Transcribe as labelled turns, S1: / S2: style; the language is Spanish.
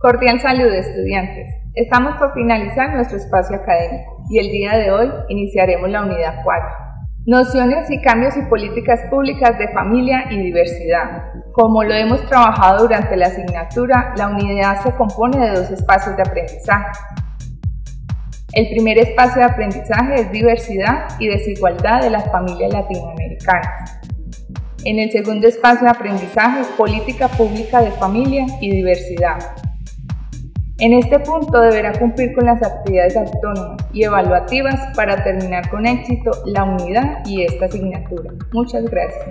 S1: Cordial saludo estudiantes. Estamos por finalizar nuestro espacio académico y el día de hoy iniciaremos la unidad 4. Nociones y cambios y políticas públicas de familia y diversidad. Como lo hemos trabajado durante la asignatura, la unidad se compone de dos espacios de aprendizaje. El primer espacio de aprendizaje es diversidad y desigualdad de las familias latinoamericanas. En el segundo espacio de aprendizaje, política pública de familia y diversidad. En este punto deberá cumplir con las actividades autónomas y evaluativas para terminar con éxito la unidad y esta asignatura. Muchas gracias.